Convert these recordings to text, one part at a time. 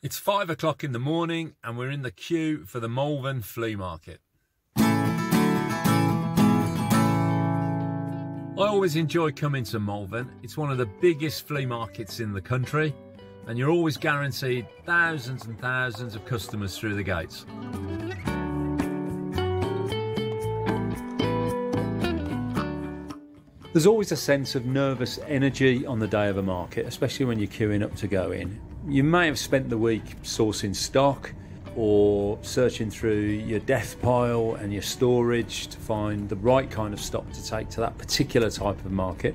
It's five o'clock in the morning and we're in the queue for the Malvern Flea Market. I always enjoy coming to Malvern. It's one of the biggest flea markets in the country and you're always guaranteed thousands and thousands of customers through the gates. There's always a sense of nervous energy on the day of a market, especially when you're queuing up to go in. You may have spent the week sourcing stock or searching through your death pile and your storage to find the right kind of stock to take to that particular type of market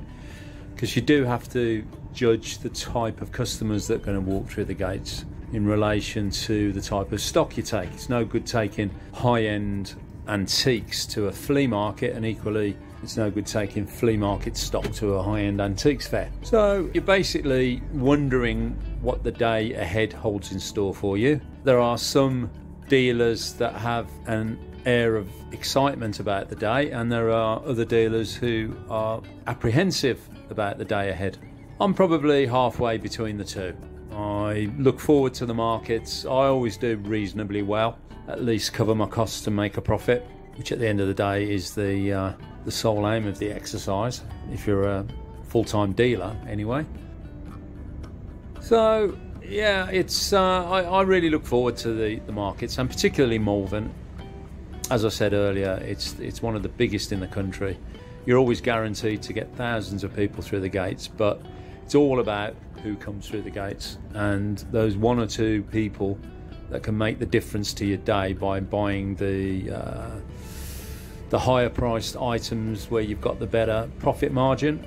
because you do have to judge the type of customers that are going to walk through the gates in relation to the type of stock you take. It's no good taking high end antiques to a flea market and equally it's no good taking flea market stock to a high-end antiques fair. So you're basically wondering what the day ahead holds in store for you. There are some dealers that have an air of excitement about the day, and there are other dealers who are apprehensive about the day ahead. I'm probably halfway between the two. I look forward to the markets. I always do reasonably well, at least cover my costs and make a profit, which at the end of the day is the uh, the sole aim of the exercise, if you're a full time dealer anyway. So, yeah, it's uh, I, I, really look forward to the, the markets, and particularly Malvern. As I said earlier, it's it's one of the biggest in the country. You're always guaranteed to get thousands of people through the gates, but it's all about who comes through the gates and those one or two people that can make the difference to your day by buying the uh, the higher priced items where you've got the better profit margin.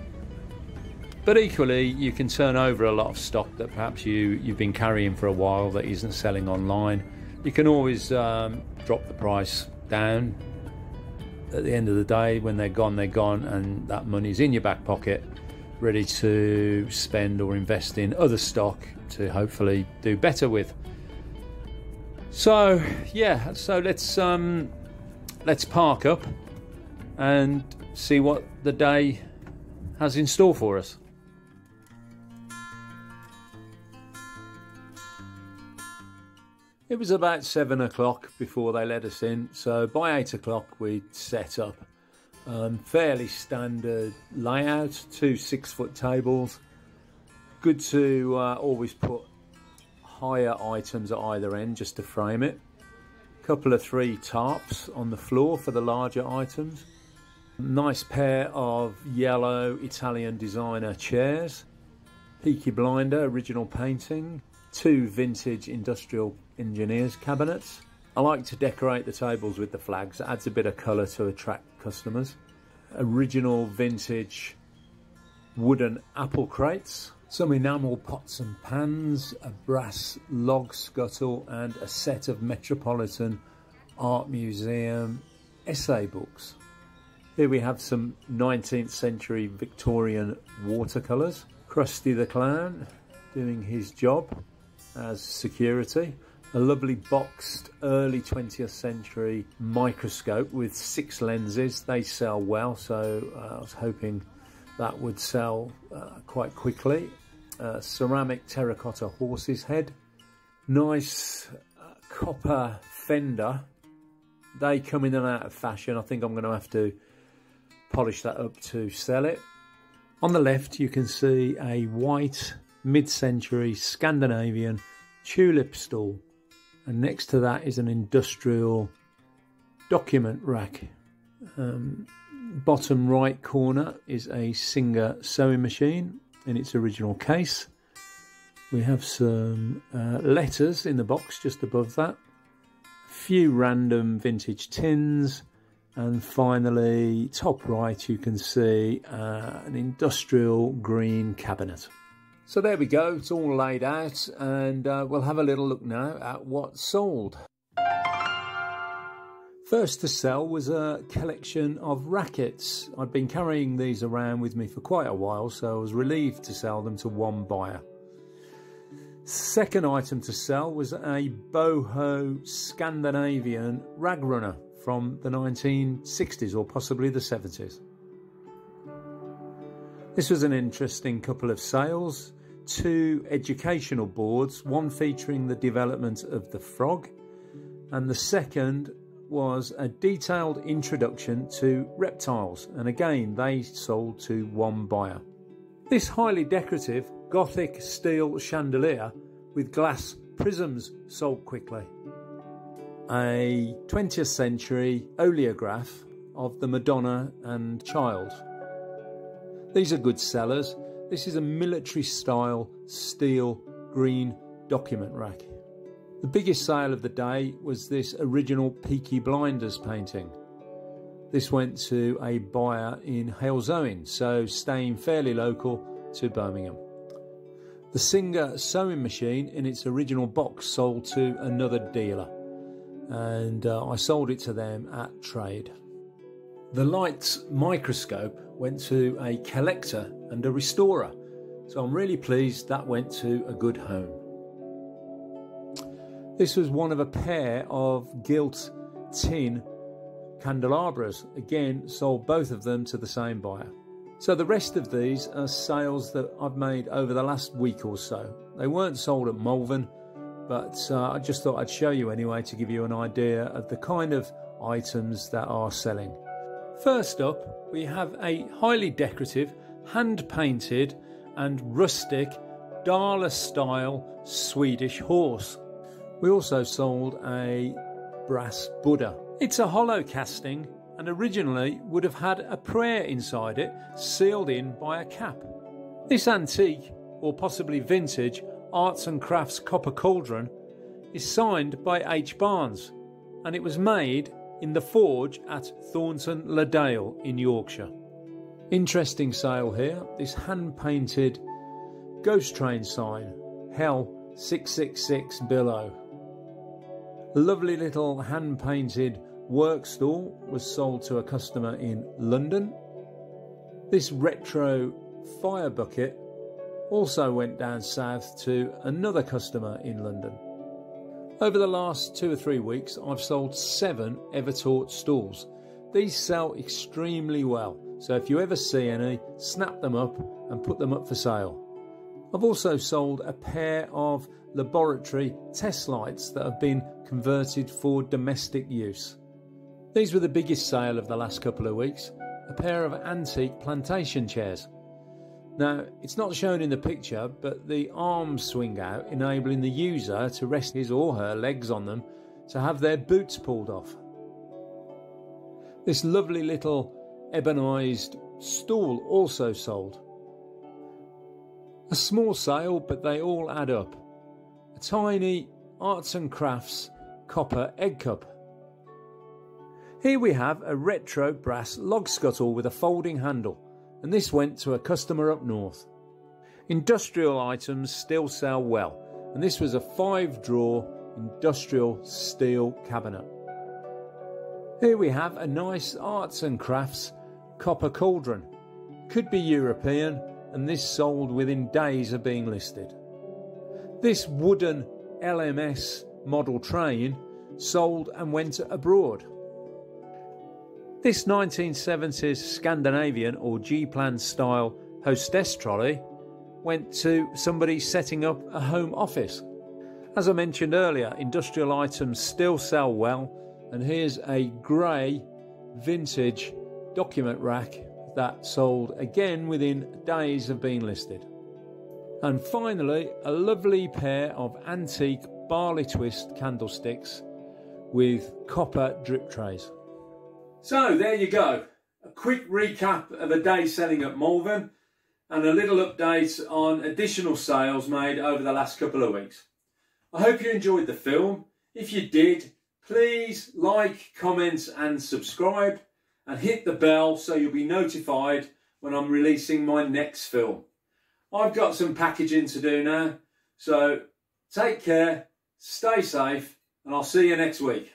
But equally, you can turn over a lot of stock that perhaps you, you've been carrying for a while that isn't selling online. You can always um, drop the price down. At the end of the day, when they're gone, they're gone, and that money's in your back pocket, ready to spend or invest in other stock to hopefully do better with. So, yeah, so let's um, let's park up and see what the day has in store for us. It was about seven o'clock before they let us in, so by eight o'clock we'd set up. Um, fairly standard layout, two six foot tables. Good to uh, always put higher items at either end just to frame it couple of three tarps on the floor for the larger items. Nice pair of yellow Italian designer chairs. Peaky Blinder original painting. Two vintage industrial engineers cabinets. I like to decorate the tables with the flags. It adds a bit of colour to attract customers. Original vintage wooden apple crates some enamel pots and pans, a brass log scuttle and a set of Metropolitan Art Museum essay books. Here we have some 19th century Victorian watercolours. Krusty the Clown doing his job as security. A lovely boxed early 20th century microscope with six lenses. They sell well, so uh, I was hoping that would sell uh, quite quickly. Uh, ceramic terracotta horse's head. Nice uh, copper fender. They come in and out of fashion. I think I'm going to have to polish that up to sell it. On the left you can see a white mid-century Scandinavian tulip stall and next to that is an industrial document rack. Um, bottom right corner is a Singer sewing machine in its original case. We have some uh, letters in the box just above that, a few random vintage tins, and finally, top right, you can see uh, an industrial green cabinet. So there we go, it's all laid out, and uh, we'll have a little look now at what's sold. First to sell was a collection of rackets. I'd been carrying these around with me for quite a while, so I was relieved to sell them to one buyer. Second item to sell was a boho Scandinavian rag runner from the 1960s or possibly the 70s. This was an interesting couple of sales. two educational boards, one featuring the development of the frog, and the second was a detailed introduction to reptiles, and again they sold to one buyer. This highly decorative Gothic steel chandelier with glass prisms sold quickly. A 20th century oleograph of the Madonna and Child. These are good sellers. This is a military style steel green document rack. The biggest sale of the day was this original Peaky Blinders painting. This went to a buyer in Halesowen, so staying fairly local to Birmingham. The Singer sewing machine in its original box sold to another dealer, and uh, I sold it to them at trade. The Leitz microscope went to a collector and a restorer, so I'm really pleased that went to a good home. This was one of a pair of gilt tin candelabras, again, sold both of them to the same buyer. So the rest of these are sales that I've made over the last week or so. They weren't sold at Malvern, but uh, I just thought I'd show you anyway to give you an idea of the kind of items that are selling. First up, we have a highly decorative, hand painted, and rustic Dala style Swedish horse. We also sold a brass Buddha. It's a hollow casting and originally would have had a prayer inside it, sealed in by a cap. This antique, or possibly vintage, arts and crafts copper cauldron is signed by H. Barnes and it was made in the forge at Thornton le Dale in Yorkshire. Interesting sale here, this hand painted ghost train sign, Hell 666 Below. Lovely little hand painted work stall was sold to a customer in London. This retro fire bucket also went down south to another customer in London. Over the last two or three weeks, I've sold seven Evertaut stools. These sell extremely well, so if you ever see any, snap them up and put them up for sale. I've also sold a pair of laboratory test lights that have been converted for domestic use. These were the biggest sale of the last couple of weeks a pair of antique plantation chairs. Now, it's not shown in the picture, but the arms swing out, enabling the user to rest his or her legs on them to have their boots pulled off. This lovely little ebonised stool also sold. A small sale, but they all add up. A tiny arts and crafts copper egg cup. Here we have a retro brass log scuttle with a folding handle, and this went to a customer up north. Industrial items still sell well, and this was a five drawer industrial steel cabinet. Here we have a nice arts and crafts copper cauldron. Could be European, and this sold within days of being listed. This wooden LMS model train sold and went abroad. This 1970s Scandinavian or G Plan style hostess trolley went to somebody setting up a home office. As I mentioned earlier, industrial items still sell well, and here's a grey vintage document rack that sold again within days of being listed. And finally, a lovely pair of antique barley twist candlesticks with copper drip trays. So there you go. A quick recap of a day selling at Malvern and a little update on additional sales made over the last couple of weeks. I hope you enjoyed the film. If you did, please like, comment and subscribe and hit the bell so you'll be notified when I'm releasing my next film. I've got some packaging to do now, so take care, stay safe and I'll see you next week.